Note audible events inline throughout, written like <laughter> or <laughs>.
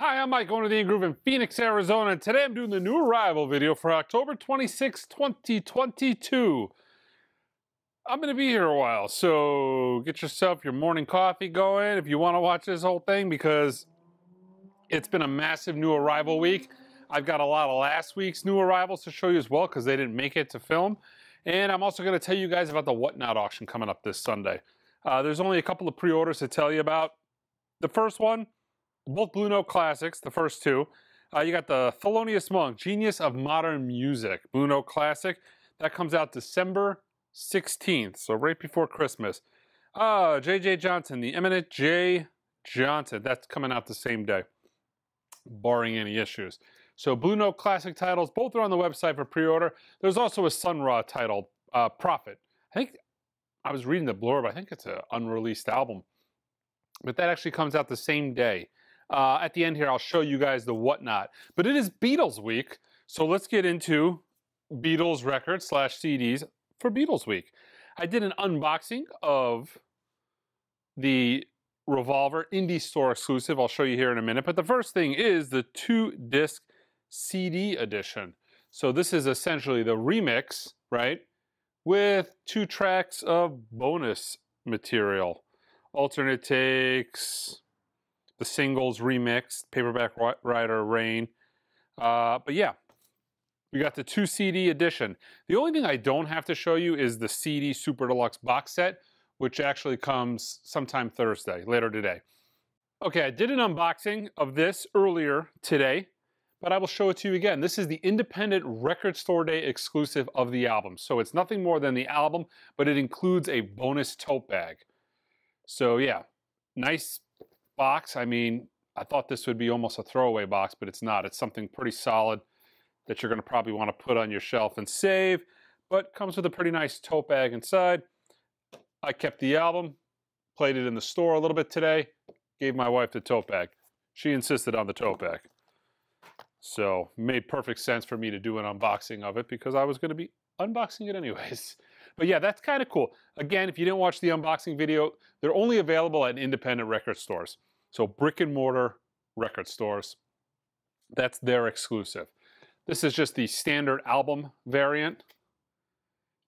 Hi, I'm Mike, owner of the Groove in Phoenix, Arizona, and today I'm doing the new arrival video for October 26, 2022. I'm going to be here a while, so get yourself your morning coffee going if you want to watch this whole thing because it's been a massive new arrival week. I've got a lot of last week's new arrivals to show you as well because they didn't make it to film. And I'm also going to tell you guys about the Whatnot auction coming up this Sunday. Uh, there's only a couple of pre-orders to tell you about. The first one, both Blue Note classics, the first two. Uh, you got the Thelonious Monk, Genius of Modern Music, Blue Note Classic. That comes out December 16th, so right before Christmas. Uh, J.J. Johnson, the eminent J. Johnson. That's coming out the same day, barring any issues. So Blue Note Classic titles, both are on the website for pre-order. There's also a Sun Ra title, uh, Prophet. I think I was reading the blurb. I think it's an unreleased album, but that actually comes out the same day. Uh, at the end here, I'll show you guys the whatnot. But it is Beatles week, so let's get into Beatles records slash CDs for Beatles week. I did an unboxing of the Revolver Indie Store exclusive. I'll show you here in a minute. But the first thing is the two disc CD edition. So this is essentially the remix, right? With two tracks of bonus material. Alternate takes, the singles remix, Paperback Writer Rain. Uh, but yeah, we got the two CD edition. The only thing I don't have to show you is the CD Super Deluxe box set, which actually comes sometime Thursday, later today. Okay, I did an unboxing of this earlier today, but I will show it to you again. This is the independent record store day exclusive of the album. So it's nothing more than the album, but it includes a bonus tote bag. So yeah, nice box, I mean, I thought this would be almost a throwaway box, but it's not. It's something pretty solid that you're going to probably want to put on your shelf and save, but comes with a pretty nice tote bag inside. I kept the album, played it in the store a little bit today, gave my wife the tote bag. She insisted on the tote bag. So made perfect sense for me to do an unboxing of it because I was going to be unboxing it anyways. <laughs> But yeah, that's kind of cool. Again, if you didn't watch the unboxing video, they're only available at independent record stores. So brick and mortar record stores, that's their exclusive. This is just the standard album variant.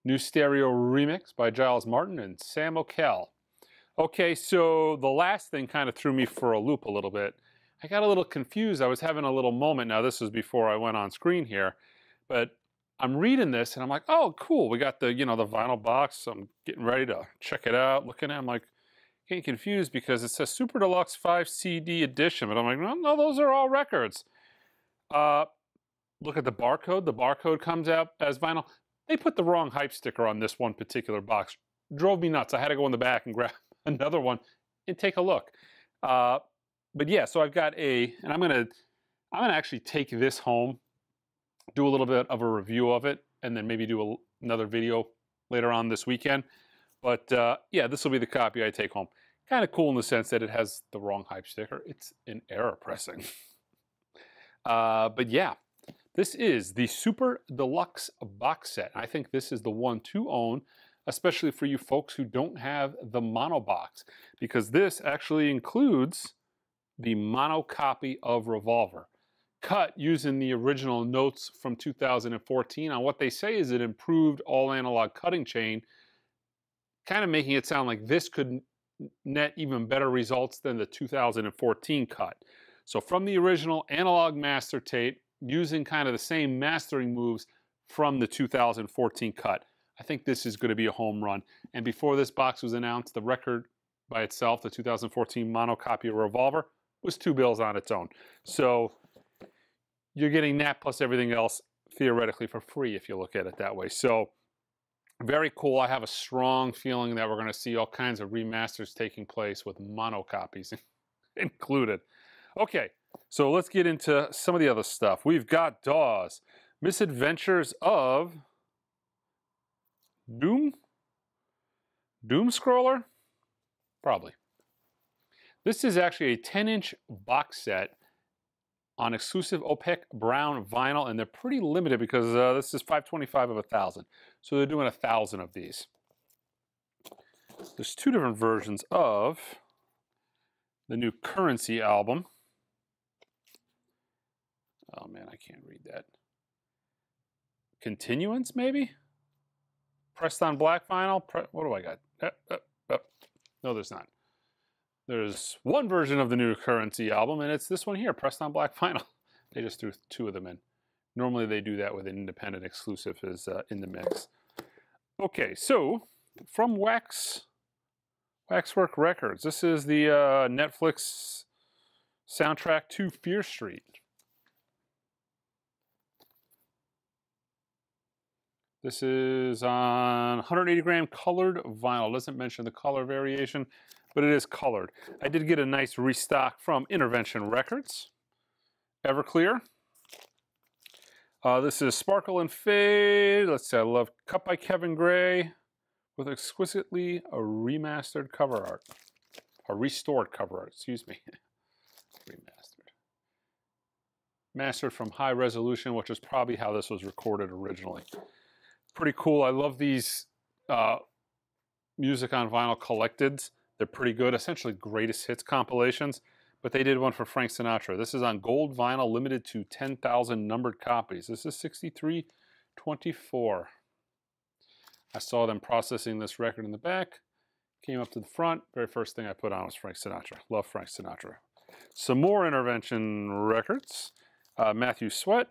New Stereo Remix by Giles Martin and Sam Okell. Okay, so the last thing kind of threw me for a loop a little bit. I got a little confused. I was having a little moment. Now, this was before I went on screen here, but I'm reading this and I'm like, oh, cool. We got the, you know, the vinyl box. I'm getting ready to check it out. Looking at it, I'm like, getting confused because it says Super Deluxe 5 CD edition, but I'm like, no, no, those are all records. Uh, look at the barcode. The barcode comes out as vinyl. They put the wrong hype sticker on this one particular box. Drove me nuts. I had to go in the back and <laughs> grab another one and take a look. Uh, but yeah, so I've got a, and I'm gonna, I'm gonna actually take this home, do a little bit of a review of it, and then maybe do a, another video later on this weekend. But uh, yeah, this will be the copy I take home. Kind of cool in the sense that it has the wrong hype sticker. It's an error pressing. <laughs> uh, but yeah, this is the Super Deluxe box set. I think this is the one to own, especially for you folks who don't have the mono box, because this actually includes the mono copy of Revolver, cut using the original notes from 2014 on what they say is an improved all analog cutting chain kind of making it sound like this could net even better results than the 2014 cut. So from the original analog master tape, using kind of the same mastering moves from the 2014 cut, I think this is going to be a home run. And before this box was announced, the record by itself, the 2014 mono copy of Revolver, was two bills on its own. So you're getting that plus everything else theoretically for free if you look at it that way. So very cool. I have a strong feeling that we're going to see all kinds of remasters taking place with mono copies <laughs> included. Okay, so let's get into some of the other stuff. We've got Dawes, Misadventures of Doom? Doom Scroller? Probably. This is actually a 10-inch box set on exclusive opaque brown vinyl, and they're pretty limited because uh, this is 525 of a 1,000. So they're doing a 1,000 of these. There's two different versions of the new Currency album. Oh man, I can't read that. Continuance, maybe? Pressed on black vinyl? Pre what do I got? Uh, uh, uh. No, there's not. There's one version of the new Currency album, and it's this one here, pressed on black vinyl. <laughs> They just threw two of them in. Normally they do that with an independent exclusive is uh, in the mix. Okay, so from Wax, Waxwork Records. This is the uh, Netflix soundtrack to Fear Street. This is on 180 gram colored vinyl. Doesn't mention the color variation, but it is colored. I did get a nice restock from Intervention Records. Everclear. Uh, this is Sparkle and Fade. Let's see, I love Cut by Kevin Gray with exquisitely a remastered cover art. A restored cover art, excuse me. <laughs> remastered. Mastered from high resolution, which is probably how this was recorded originally pretty cool. I love these uh, music on vinyl collected. They're pretty good, essentially greatest hits compilations. But they did one for Frank Sinatra. This is on gold vinyl, limited to 10,000 numbered copies. This is 6324. I saw them processing this record in the back. Came up to the front. Very first thing I put on was Frank Sinatra. Love Frank Sinatra. Some more intervention records. Uh, Matthew Sweet,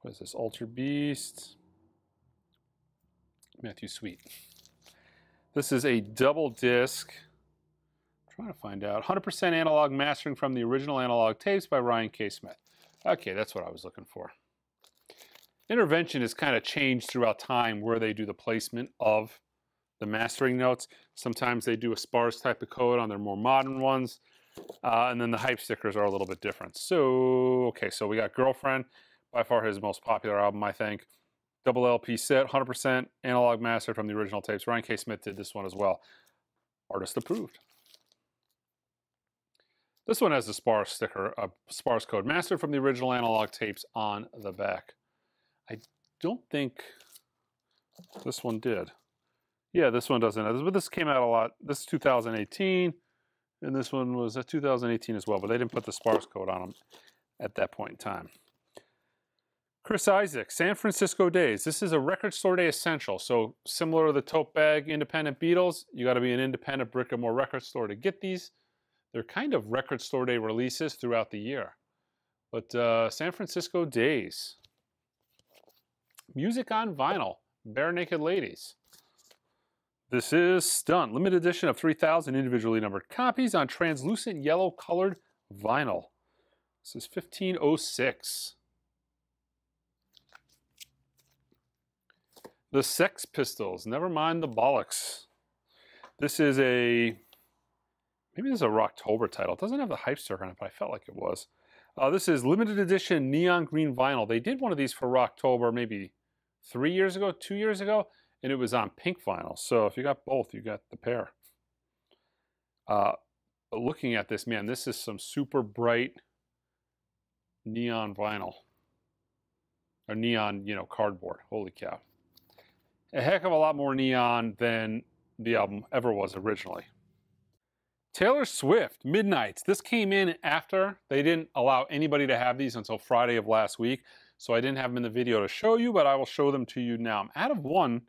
What is this? Altered Beast. Matthew Sweet. This is a double disc. I'm trying to find out. 100% analog mastering from the original analog tapes by Ryan K. Smith. Okay, that's what I was looking for. Intervention has kind of changed throughout time where they do the placement of the mastering notes. Sometimes they do a SPARS type of code on their more modern ones. Uh, and then the hype stickers are a little bit different. So, okay, so we got Girlfriend by far his most popular album, I think. Double LP set, 100% analog master from the original tapes. Ryan K. Smith did this one as well. Artist approved. This one has a SPARS sticker, a SPARS code master from the original analog tapes on the back. I don't think this one did. Yeah, this one doesn't. But this came out a lot. This is 2018, and this one was uh, 2018 as well. But they didn't put the SPARS code on them at that point in time. Chris Isaak, San Francisco Days. This is a record store day essential. So similar to the tote bag independent Beatles, you got to be an independent brick and mortar record store to get these. They're kind of record store day releases throughout the year. But uh, San Francisco Days. Music on vinyl. Barenaked Ladies. This is Stunt, limited edition of 3,000 individually numbered copies on translucent yellow colored vinyl. This is 1506. The Sex Pistols, never mind the bollocks. This is a, maybe this is a Rocktober title. It doesn't have the hype sticker on it, but I felt like it was. Uh, this is limited edition neon green vinyl. They did one of these for Rocktober maybe three years ago, two years ago, and it was on pink vinyl. So if you got both, you got the pair. Uh, looking at this, man, this is some super bright neon vinyl. Or neon, you know, cardboard. Holy cow a heck of a lot more neon than the album ever was originally. Taylor Swift, Midnights. This came in after. They didn't allow anybody to have these until Friday of last week, so I didn't have them in the video to show you, but I will show them to you now. I'm out of one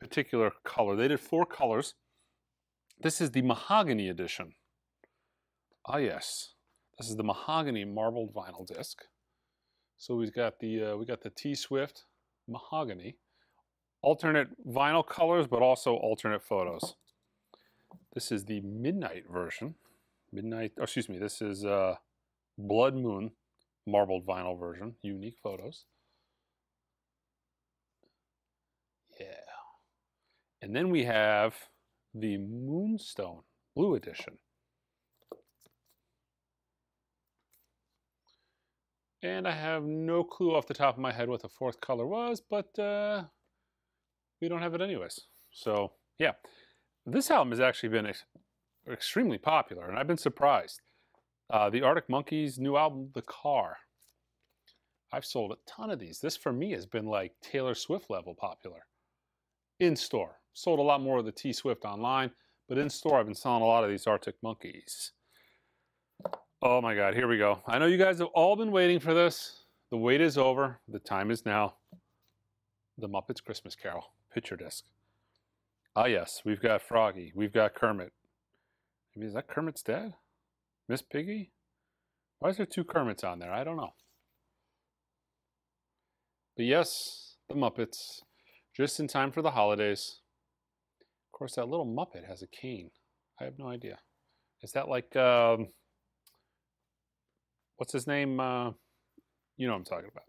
particular color. They did four colors. This is the Mahogany edition. Ah, yes. This is the Mahogany marbled vinyl disc. So we've got the uh, we got the T Swift Mahogany alternate vinyl colors, but also alternate photos. This is the midnight version. Midnight, oh, excuse me, this is uh, Blood Moon marbled vinyl version, unique photos. Yeah. And then we have the Moonstone Blue Edition. And I have no clue off the top of my head what the fourth color was, but uh, we don't have it anyways. So yeah, this album has actually been ex extremely popular, and I've been surprised. Uh, the Arctic Monkeys' new album, The Car. I've sold a ton of these. This for me has been like Taylor Swift level popular. In store, sold a lot more of the T Swift online, but in store I've been selling a lot of these Arctic Monkeys. Oh my God, here we go. I know you guys have all been waiting for this. The wait is over. The time is now. The Muppets Christmas Carol picture disc. Ah, yes, we've got Froggy. We've got Kermit. I mean, is that Kermit's dad? Miss Piggy? Why is there two Kermits on there? I don't know. But yes, the Muppets, just in time for the holidays. Of course, that little Muppet has a cane. I have no idea. Is that like, um, what's his name? Uh, you know what I'm talking about.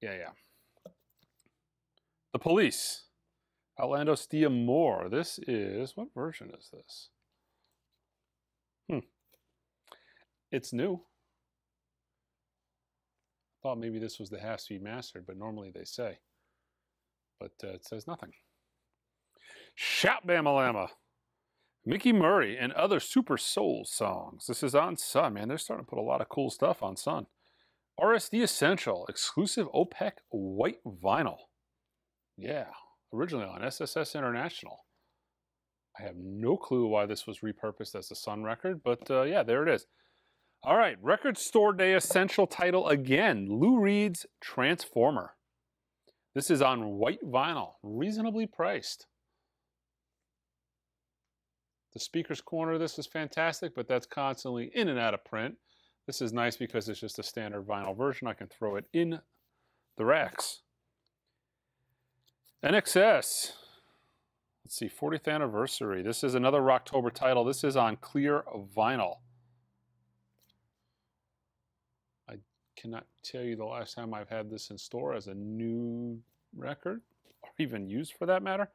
Yeah, yeah. The Police. Outlandos d'Amour. This is, what version is this? Hmm. It's new. Thought maybe this was the half speed mastered, but normally they say. But uh, it says nothing. Shout Bamalama. Mickey Murray and other Super Soul songs. This is on Sun, man. They're starting to put a lot of cool stuff on Sun. RSD Essential, exclusive opaque white vinyl. Yeah, originally on SSS International. I have no clue why this was repurposed as a Sun record, but uh, yeah, there it is. All right, Record Store Day Essential title again Lou Reed's Transformer. This is on white vinyl, reasonably priced. The speaker's corner, this is fantastic, but that's constantly in and out of print. This is nice because it's just a standard vinyl version. I can throw it in the racks. INXS. Let's see, 40th anniversary. This is another Rocktober title. This is on clear vinyl. I cannot tell you the last time I've had this in store as a new record, or even used for that matter.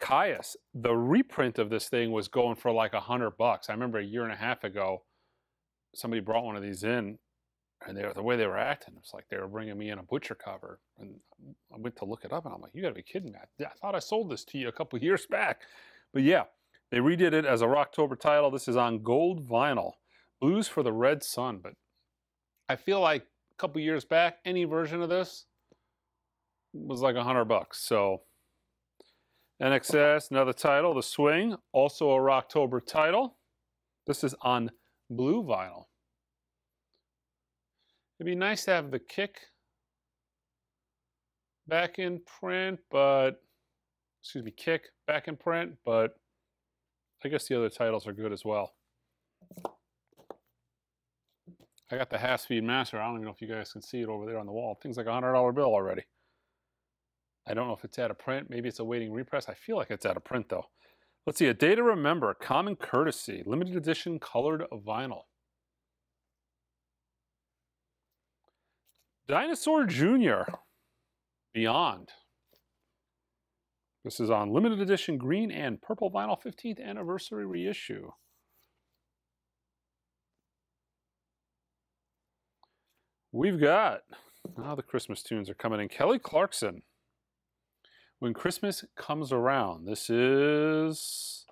Kyuss, the reprint of this thing was going for like a hundred bucks. I remember a year and a half ago, somebody brought one of these in and they the way they were acting, it's like they were bringing me in a butcher cover. And I went to look it up, and I'm like, you got to be kidding me! I, I, thought I sold this to you a couple years back, but yeah, they redid it as a Rocktober title. This is on gold vinyl, Blues for the Red Sun. But I feel like a couple years back, any version of this was like a hundred bucks. So INXS, another title, The Swing, also a Rocktober title. This is on blue vinyl. It'd be nice to have the kick back in print, but excuse me, kick back in print, but I guess the other titles are good as well. I got the half speed master. I don't even know if you guys can see it over there on the wall. Things like a hundred dollar bill already. I don't know if it's out of print. Maybe it's awaiting repress. I feel like it's out of print though. Let's see, a day to remember, common courtesy, limited edition colored vinyl. Dinosaur Jr. Beyond. This is on limited edition green and purple vinyl 15th anniversary reissue. We've got, now the Christmas tunes are coming in. Kelly Clarkson, When Christmas Comes Around. This is,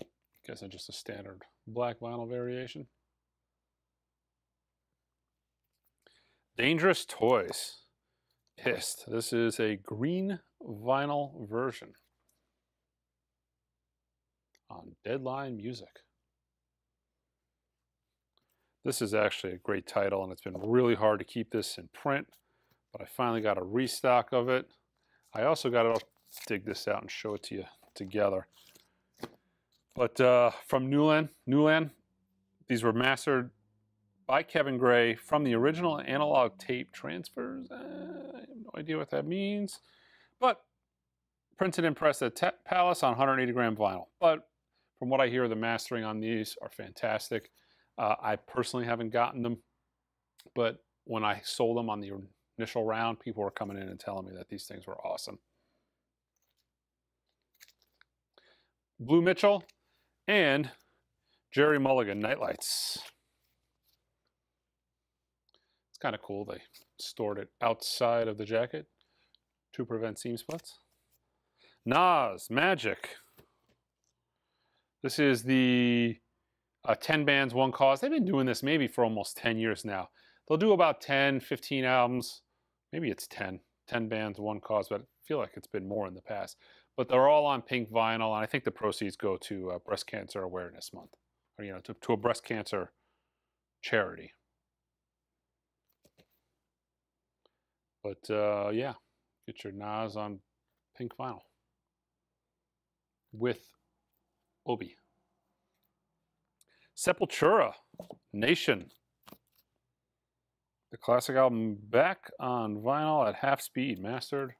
I guess it's just a standard black vinyl variation. Dangerous Toys. Pissed. This is a green vinyl version on Deadline Music. This is actually a great title, and it's been really hard to keep this in print, but I finally got a restock of it. I also got I'll dig this out and show it to you together. But uh, from Newland, Newland, these were mastered by Kevin Gray from the original analog tape transfers. Uh, I have no idea what that means. But printed and pressed at Pallas on 180 gram vinyl. But from what I hear, the mastering on these are fantastic. Uh, I personally haven't gotten them, but when I sold them on the initial round, people were coming in and telling me that these things were awesome. Blue Mitchell and Gerry Mulligan Nightlights kind of cool. They stored it outside of the jacket to prevent seam splits. Nas Magic. This is the uh, 10 bands, one cause. They've been doing this maybe for almost 10 years now. They'll do about 10, 15 albums. Maybe it's 10. 10 bands, one cause, but I feel like it's been more in the past. But they're all on pink vinyl, and I think the proceeds go to uh, Breast Cancer Awareness Month. or you know, to, to a breast cancer charity. But uh, yeah, get your Nas on pink vinyl with Obi. Sepultura, Nation. The classic album back on vinyl at half speed, mastered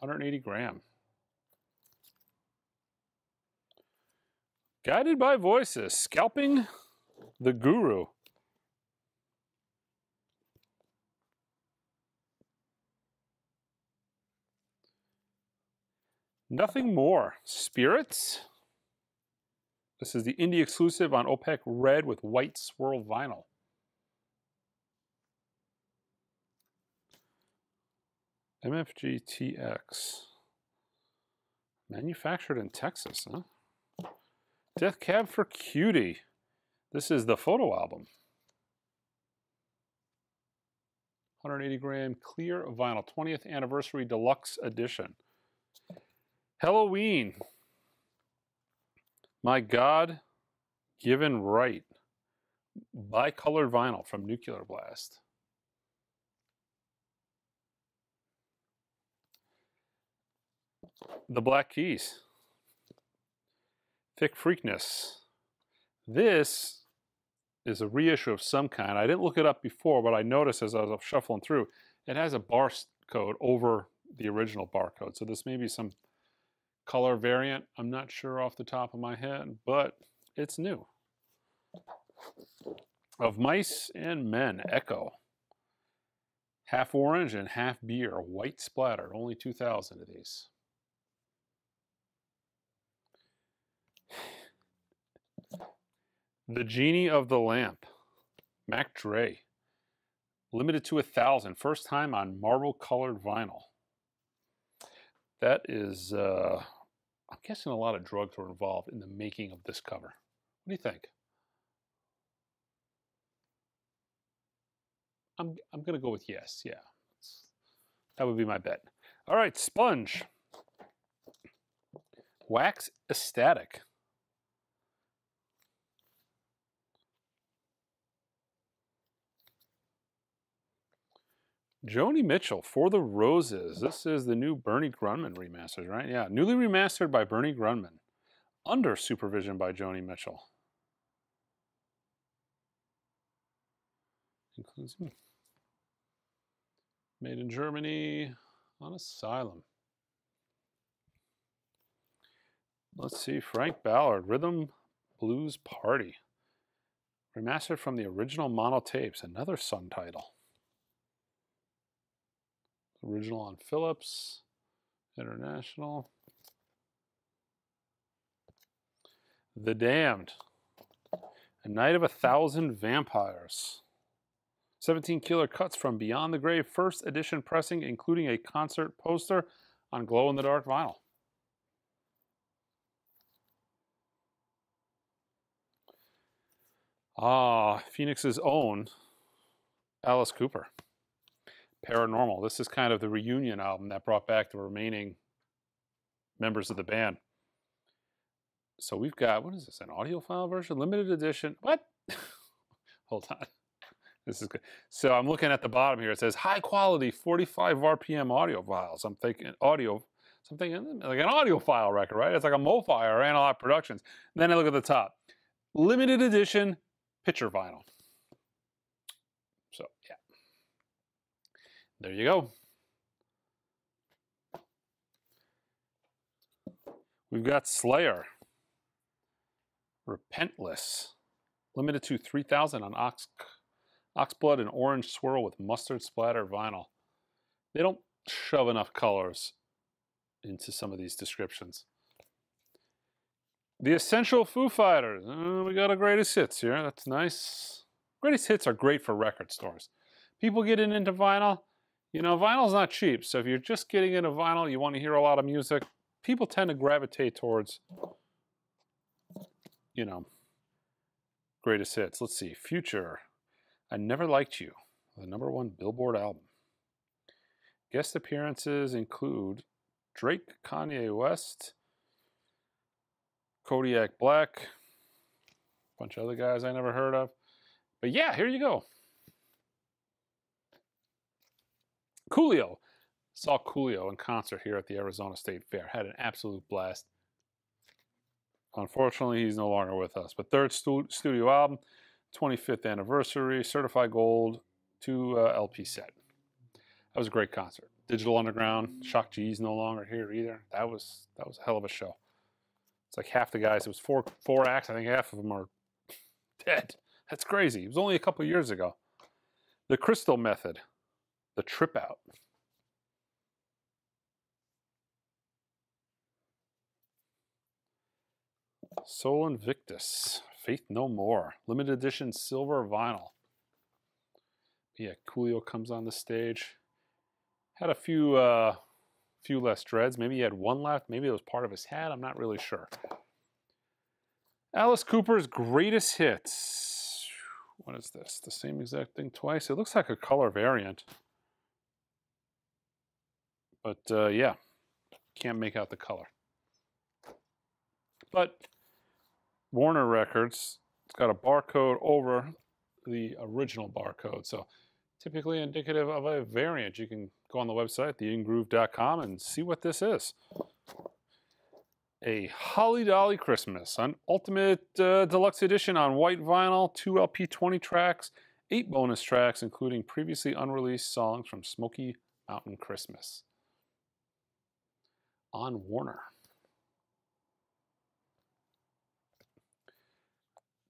180 gram. Guided by Voices, Scalping the Guru. Nothing more. Spirits. This is the indie exclusive on opaque Red with white swirl vinyl. MFGTX. Manufactured in Texas, huh? Death Cab for Cutie. This is the photo album. 180 gram clear vinyl, 20th anniversary deluxe edition. Helloween. My God Given Right. Bicolored vinyl from Nuclear Blast. The Black Keys. Thickfreakness. This is a reissue of some kind. I didn't look it up before, but I noticed as I was shuffling through, it has a barcode over the original barcode. So this may be some color variant. I'm not sure off the top of my head, but it's new. Of Mice and Men, Echo. Half orange and half beer, white splatter, only 2,000 of these. <sighs> The Genie of the Lamp, Mac Dre. Limited to a thousand, first time on marble colored vinyl. That is, uh, I'm guessing a lot of drugs were involved in the making of this cover. What do you think? I'm, I'm going to go with yes, yeah. That would be my bet. All right, Sponge. Wax Ecstatic. Joni Mitchell, For the Roses. This is the new Bernie Grundman remasters, right? Yeah, newly remastered by Bernie Grundman, under supervision by Joni Mitchell. Includes me. Made in Germany on Asylum. Let's see, Frank Ballard, Rhythm Blues Party. Remastered from the original mono tapes, another Sun title. Original on Phillips, International. The Damned, A Night of a Thousand Vampires. 17 killer cuts from Beyond the Grave, first edition pressing, including a concert poster on glow in the dark vinyl. Ah, Phoenix's own Alice Cooper. Paranormal. This is kind of the reunion album that brought back the remaining members of the band. So we've got, what is this, an audio file version? Limited edition. What? <laughs> Hold on. This is good. So I'm looking at the bottom here. It says high quality 45 RPM audio files. I'm thinking audio, something like an audiophile record, right? It's like a MoFi or Analog Productions. And then I look at the top. Limited edition picture vinyl. So yeah. There you go. We've got Slayer. Repentless. Limited to 3,000 on Ox, Oxblood and Orange Swirl with Mustard Splatter vinyl. They don't shove enough colors into some of these descriptions. The Essential Foo Fighters. Uh, we got a greatest hits here. That's nice. Greatest hits are great for record stores. People getting into vinyl. You know, vinyl's not cheap. So if you're just getting into vinyl, you want to hear a lot of music, people tend to gravitate towards you know, greatest hits. Let's see. Future. I Never Liked You, the number one Billboard album. Guest appearances include Drake, Kanye West, Kodak Black, a bunch of other guys I never heard of. But yeah, here you go. Coolio. Saw Coolio in concert here at the Arizona State Fair. Had an absolute blast. Unfortunately, he's no longer with us. But third stu studio album, 25th anniversary, certified gold, two uh, LP set. That was a great concert. Digital Underground, Shock G's no longer here either. That was that was a hell of a show. It's like half the guys. It was four four acts. I think half of them are dead. That's crazy. It was only a couple years ago. The Crystal Method, the Trip Out. Sol Invictus, Faith No More, limited edition silver vinyl. Yeah, Coolio comes on the stage. Had a few uh, few less dreads. Maybe he had one left. Maybe it was part of his hat. I'm not really sure. Alice Cooper's greatest hits. What is this? The same exact thing twice? It looks like a color variant. But uh, yeah, can't make out the color. But Warner Records, it's got a barcode over the original barcode. So typically indicative of a variant. You can go on the website, theingroove.com, and see what this is. A Holly Dolly Christmas, an ultimate uh, deluxe edition on white vinyl, two LP 20 tracks, eight bonus tracks, including previously unreleased songs from Smoky Mountain Christmas. On Warner.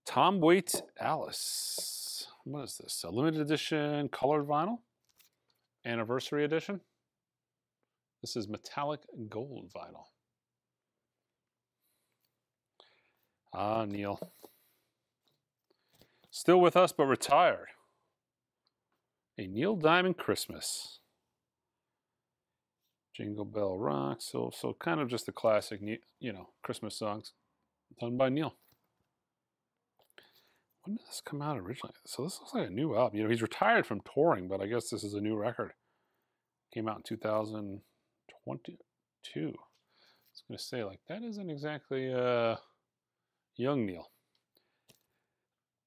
Tom Waits Alice. What is this? A limited edition colored vinyl? Anniversary edition? This is metallic gold vinyl. Ah, Neil. Still with us, but retired. A Neil Diamond Christmas. Jingle Bell Rock. So, so kind of just the classic, you know, Christmas songs done by Neil. When did this come out originally? So this looks like a new album. You know, he's retired from touring, but I guess this is a new record. Came out in 2022. I was going to say, like, that isn't exactly uh, young Neil.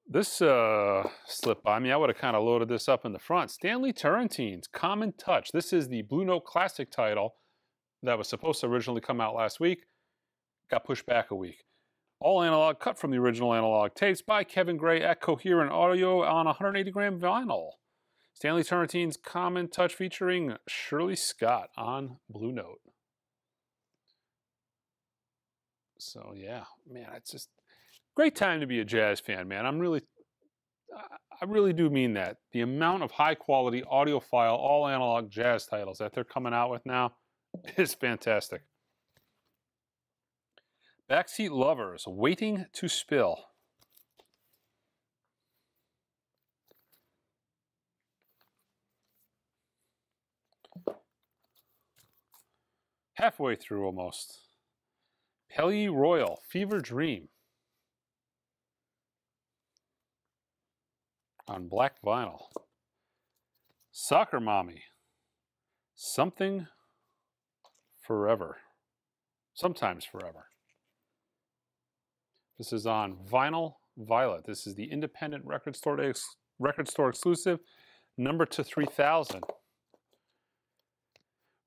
This uh, slipped by me. I would have kind of loaded this up in the front. Stanley Turrentine's Common Touch. This is the Blue Note Classic title that was supposed to originally come out last week. Got pushed back a week. All analog cut from the original analog tapes by Kevin Gray at Cohearent Audio on 180 gram vinyl. Stanley Turrentine's Common Touch featuring Shirley Scott on Blue Note. So yeah, man, it's just great time to be a jazz fan, man. I'm really, I really do mean that. The amount of high quality audiophile, all analog jazz titles that they're coming out with now <laughs> is fantastic. Backseat Lovers, Waiting to Spill. Halfway through almost. Palaye Royale, Fever Dream. On black vinyl. Soccer Mommy. Something forever. Sometimes forever. This is on Vinyl Violet. This is the independent record store, ex record store exclusive, number to 3000.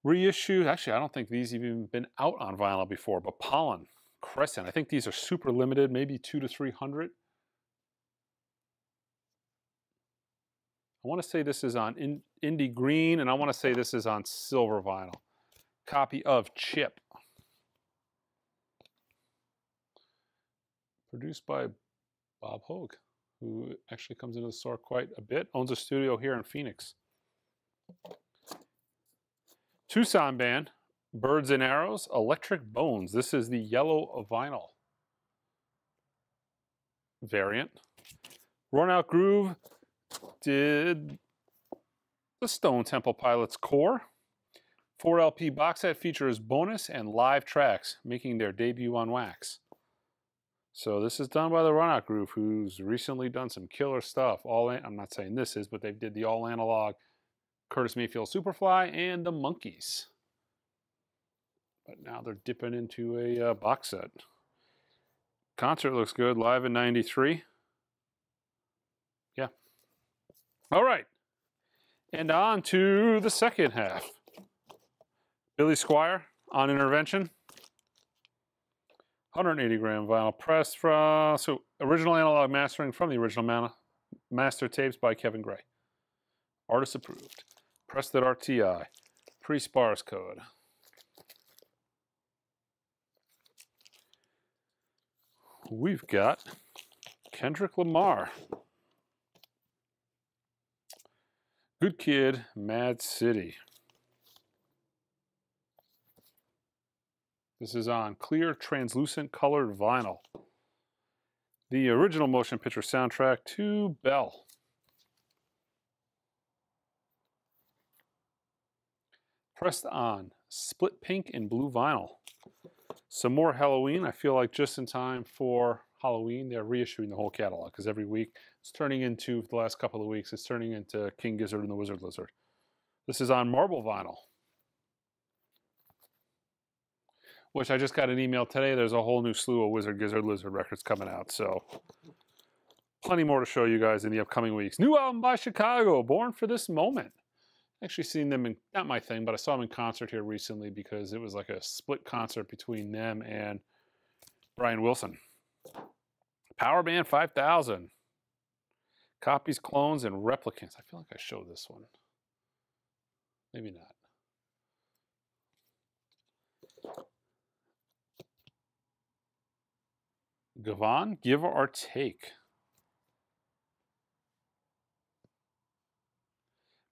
Reissue, actually, I don't think these even been out on vinyl before, but Pollen, Crescent. I think these are super limited, maybe two to 300. I want to say this is on in, Indie Green, and I want to say this is on silver vinyl. Copy of Chip. produced by Bob Hoag, who actually comes into the store quite a bit, owns a studio here in Phoenix. Tucson band, Birds and Arrows, Electric Bones. This is the yellow vinyl variant. Run Out Groove did the Stone Temple Pilots core. 4 LP box set features bonus and live tracks making their debut on wax. So this is done by the Runout Groove, who's recently done some killer stuff. All I'm not saying this is, but they did the all analog Curtis Mayfield Superfly and the Monkees. But now they're dipping into a uh, box set. Concert looks good, live in 93. All right. And on to the second half. Billy Squier on intervention. 180 gram vinyl press from, so original analog mastering from the original master tapes by Kevin Gray. Artist approved. Pressed at RTI. Pre-SPARS code. We've got Kendrick Lamar. Good Kid, Mad City. This is on clear, translucent colored vinyl. The original motion picture soundtrack to Belle. Pressed on, split pink and blue vinyl. Some more Halloween. I feel like just in time for Halloween, they're reissuing the whole catalog because every week it's turning into, the last couple of weeks, it's turning into King Gizzard and the Wizard Lizard. This is on marble vinyl. which I just got an email today. There's a whole new slew of Wizard Gizzard Lizard records coming out. So plenty more to show you guys in the upcoming weeks. New album by Chicago, Born for This Moment. Actually seen them in, not my thing, but I saw them in concert here recently because it was like a split concert between them and Brian Wilson. Powerman 5000. Copies, clones, and replicants. I feel like I showed this one. Maybe not. Gavon, give or take?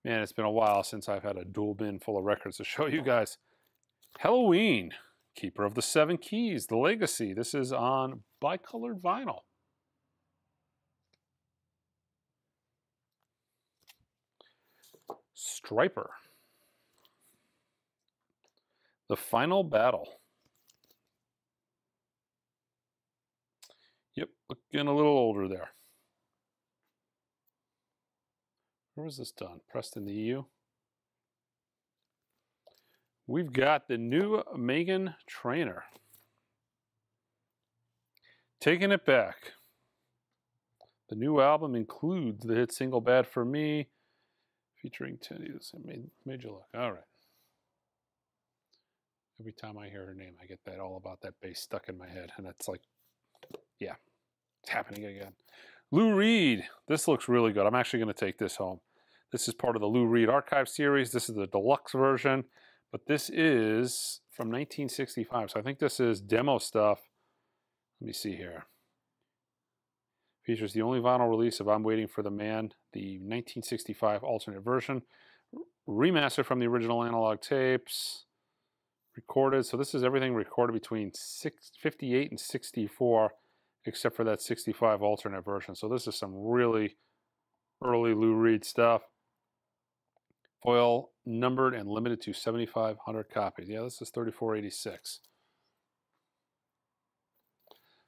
Man, it's been a while since I've had a dual bin full of records to show you guys. Helloween, Keeper of the Seven Keys, The Legacy. This is on bicolored vinyl. Stryper. The Final Battle. Yep, looking a little older there. Where was this done? Pressed in the EU. We've got the new Meghan Trainor. Taking it back. The new album includes the hit single Bad For Me, featuring Teddy. You look. All right. Every time I hear her name, I get that all about that bass stuck in my head. And it's like, yeah, it's happening again. Lou Reed. This looks really good. I'm actually going to take this home. This is part of the Lou Reed Archive series. This is the deluxe version, but this is from 1965. So I think this is demo stuff. Let me see here. Features the only vinyl release of I'm Waiting for the Man, the 1965 alternate version. Remastered from the original analog tapes. Recorded. So this is everything recorded between 6, 58 and 64 except for that 65 alternate version. So this is some really early Lou Reed stuff. Foil numbered and limited to 7,500 copies. Yeah, this is 3486.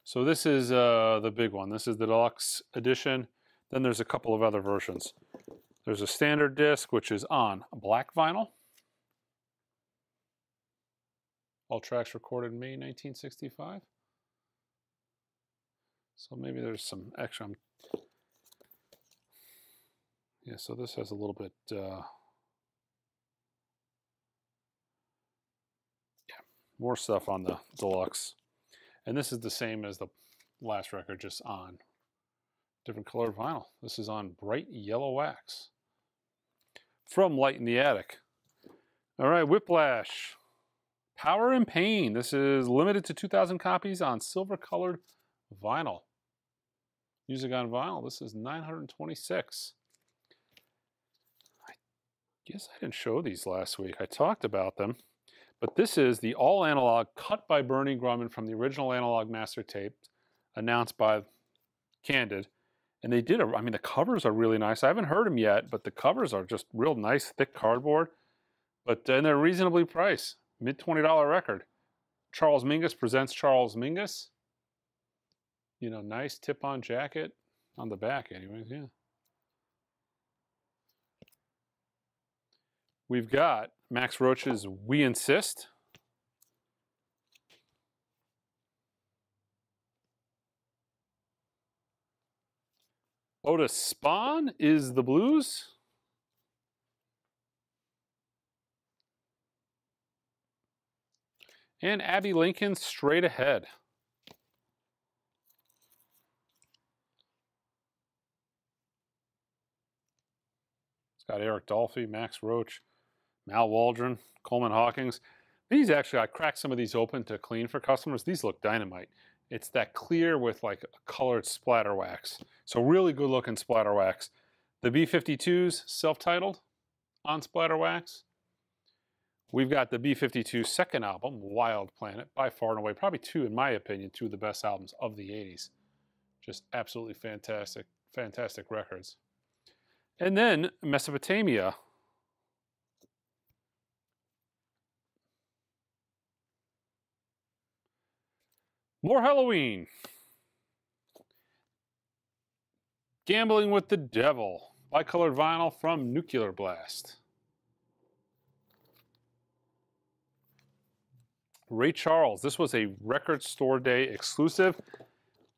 So this is uh, the big one. This is the deluxe edition. Then there's a couple of other versions. There's a standard disc, which is on black vinyl. All tracks recorded May 1965. So maybe there's some extra. Yeah, so this has a little bit. Uh, yeah, more stuff on the deluxe, and this is the same as the last record, just on different colored vinyl. This is on bright yellow wax from Light in the Attic. All right, Whiplash, Power and Pain. This is limited to 2,000 copies on silver colored vinyl. Music on vinyl, this is 926. I guess I didn't show these last week. I talked about them. But this is the all analog cut by Bernie Grundman from the original analog master tape announced by Candid. And they did, a, I mean, the covers are really nice. I haven't heard them yet, but the covers are just real nice, thick cardboard. But uh, and they're reasonably priced, mid $20 record. Charles Mingus presents Charles Mingus you know, nice tip-on jacket on the back anyways, yeah. We've got Max Roach's We Insist. Otis Spann is the Blues. And Abbey Lincoln straight ahead. It's got Eric Dolphy, Max Roach, Mal Waldron, Coleman Hawkins. These actually, I cracked some of these open to clean for customers. These look dynamite. It's that clear with like a colored splatter wax. So really good looking splatter wax. The B-52s, self-titled on splatter wax. We've got the B-52 second album, Wild Planet, by far and away, probably two, in my opinion, two of the best albums of the 80s. Just absolutely fantastic, fantastic records. And then Mesopotamia. More Helloween. Gambling with the Devil. Bicolored vinyl from Nuclear Blast. Ray Charles. This was a record store day exclusive,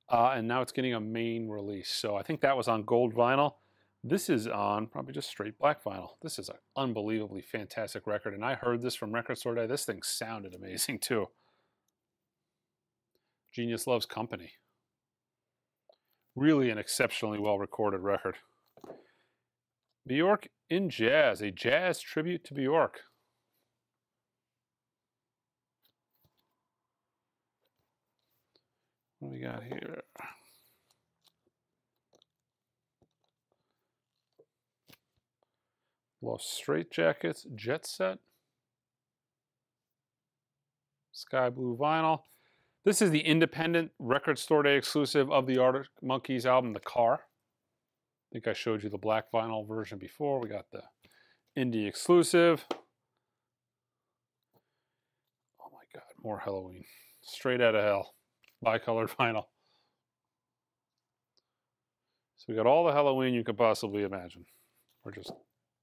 uh, and now it's getting a main release. So I think that was on gold vinyl. This is on probably just straight black vinyl. This is an unbelievably fantastic record, and I heard this from Record Store Day. This thing sounded amazing too. Genius Loves Company. Really an exceptionally well recorded record. Bjork in Jazz, a jazz tribute to Bjork. What do we got here? Los Straitjackets, Jet Set. Sky Blue Vinyl. This is the independent record store day exclusive of the Arctic Monkeys album, The Car. I think I showed you the black vinyl version before. We got the indie exclusive. Oh my God, more Helloween. Straight out of hell. Bicolored <laughs> vinyl. So we got all the Helloween you could possibly imagine. We're just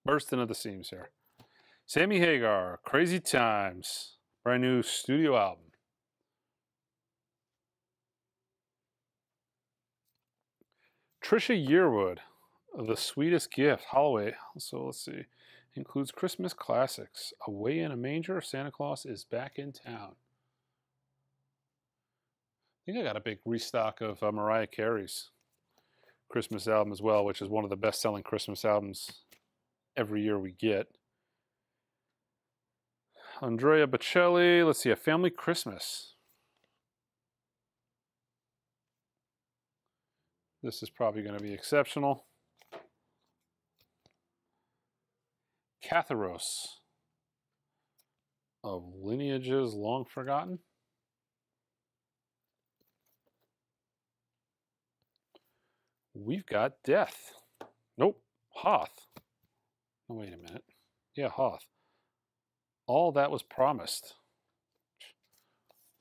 bursting at the seams here. Sammy Hagar, Crazy Times, brand new studio album. Trisha Yearwood, The Sweetest Gift, Holloway. So let's see. Includes Christmas classics. Away in a Manger, Santa Claus is back in town. I think I got a big restock of uh, Mariah Carey's Christmas album as well, which is one of the best selling Christmas albums every year we get. Andrea Bocelli, let's see, A Family Christmas. This is probably going to be exceptional. Catharos of lineages long forgotten. We've got death. Nope, Hoth. Oh, wait a minute. Yeah, Hoth. All that was promised.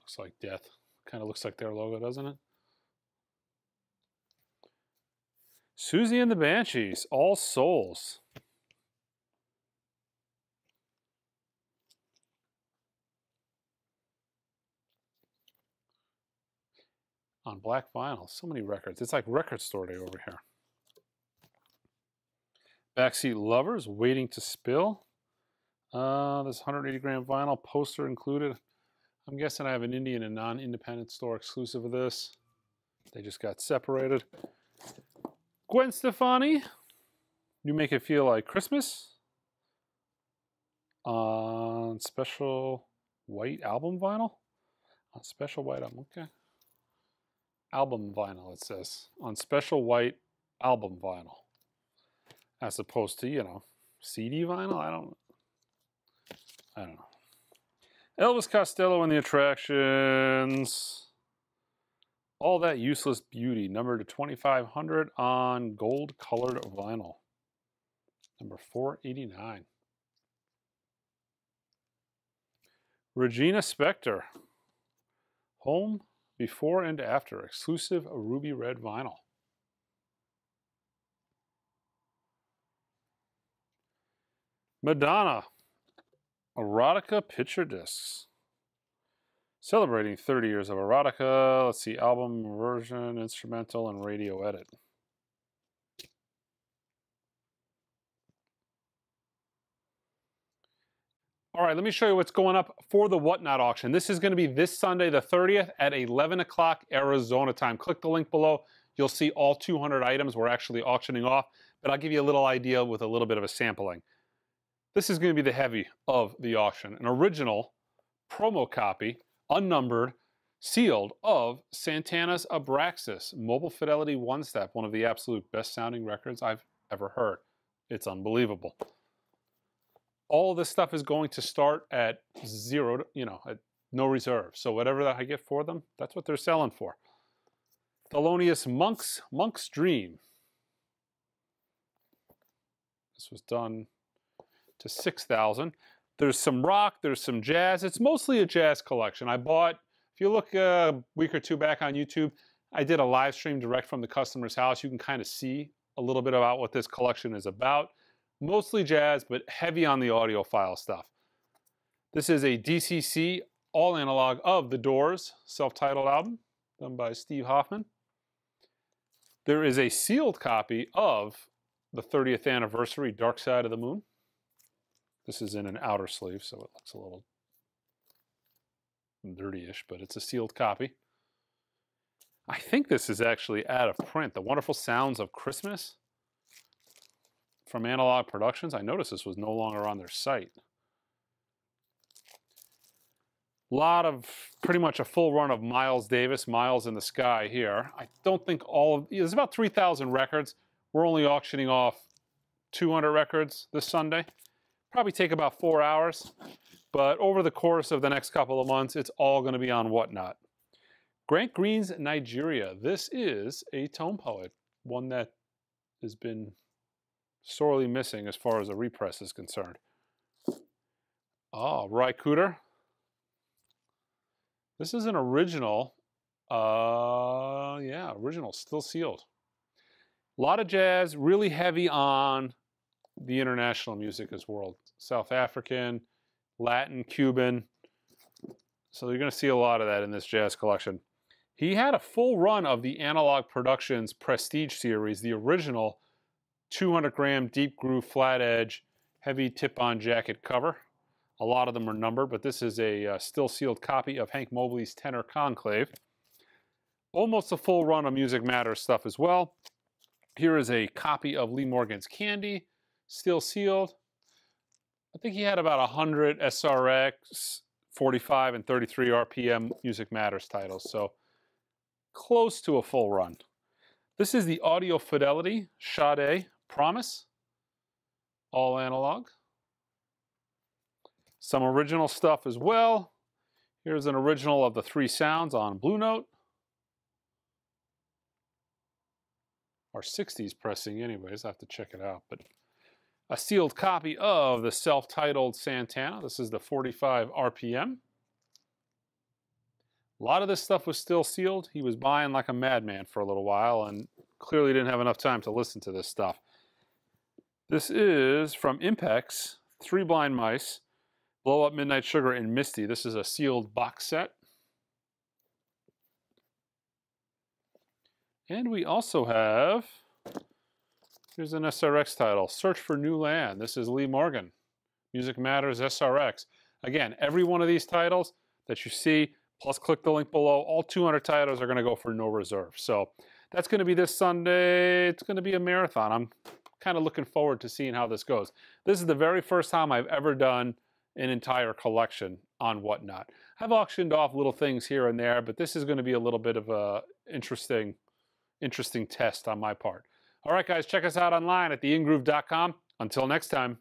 Looks like death. Kind of looks like their logo, doesn't it? Siouxsie and the Banshees, All Souls. On black vinyl, so many records. It's like record store day over here. Backseat Lovers, Waiting to Spill. Uh, this 180 gram vinyl poster included. I'm guessing I have an Indian and non-independent store exclusive of this. They just got separated. Gwen Stefani, you make it feel like Christmas on special white album vinyl. On special white album, okay. Album vinyl, it says. On special white album vinyl. As opposed to, you know, CD vinyl? I don't I don't know. Elvis Costello and the Attractions. All That Useless Beauty, number to 2500 on gold colored vinyl. Number 489. Regina Spektor. Home, Before and After, exclusive ruby red vinyl. Madonna. Erotica picture discs. Celebrating 30 years of erotica. Let's see, album version, instrumental, and radio edit. All right, let me show you what's going up for the Whatnot auction. This is going to be this Sunday, the 30th, at 11 o'clock Arizona time. Click the link below. You'll see all 200 items we're actually auctioning off, but I'll give you a little idea with a little bit of a sampling. This is going to be the heavy of the auction, an original promo copy unnumbered, sealed of Santana's Abraxas, Mobile Fidelity One Step, one of the absolute best sounding records I've ever heard. It's unbelievable. All this stuff is going to start at zero, you know, at no reserve. So whatever that I get for them, that's what they're selling for. Thelonious Monk's Monk's Dream. This was done to 6,000. There's some rock, there's some jazz. It's mostly a jazz collection. I bought, if you look uh, a week or two back on YouTube, I did a live stream direct from the customer's house. You can kind of see a little bit about what this collection is about. Mostly jazz, but heavy on the audiophile stuff. This is a DCC all analog of The Doors self-titled album done by Steve Hoffman. There is a sealed copy of the 30th anniversary Dark Side of the Moon. This is in an outer sleeve, so it looks a little dirty-ish, but it's a sealed copy. I think this is actually out of print. The Wonderful Sounds of Christmas from Analog Productions. I noticed this was no longer on their site. A lot of, pretty much a full run of Miles Davis, Miles in the Sky here. I don't think all of, there's about 3,000 records. We're only auctioning off 200 records this Sunday probably take about four hours, but over the course of the next couple of months, it's all going to be on Whatnot. Grant Green's Nigeria. This is a tone poet, one that has been sorely missing as far as a repress is concerned. Oh, Ry Cooder. This is an original. Uh, yeah, original, still sealed. A lot of jazz, really heavy on the international music is world. South African, Latin, Cuban. So you're going to see a lot of that in this jazz collection. He had a full run of the Analog Productions Prestige series, the original 200 gram deep groove flat edge heavy tip-on jacket cover. A lot of them are numbered, but this is a uh, still sealed copy of Hank Mobley's Tenor Conclave. Almost a full run of Music Matters stuff as well. Here is a copy of Lee Morgan's Candy, still sealed. I think he had about 100 SRX, 45 and 33 RPM Music Matters titles, so close to a full run. This is the Audio Fidelity Sade Promise, all analog. Some original stuff as well. Here's an original of the three sounds on Blue Note. Our 60s pressing anyways, I have to check it out, but a sealed copy of the self-titled Santana. This is the 45 RPM. A lot of this stuff was still sealed. He was buying like a madman for a little while and clearly didn't have enough time to listen to this stuff. This is from Impex, Three Blind Mice, Blow Up Midnight Sugar, and Misty. This is a sealed box set. And we also have Here's an SRX title, Search for New Land. This is Lee Morgan, Music Matters SRX. Again, every one of these titles that you see, plus click the link below, all 200 titles are gonna go for no reserve. So that's gonna be this Sunday. It's gonna be a marathon. I'm kind of looking forward to seeing how this goes. This is the very first time I've ever done an entire collection on whatnot. I've auctioned off little things here and there, but this is going to be a little bit of a interesting, interesting test on my part. All right, guys, check us out online at theingroove.com. Until next time.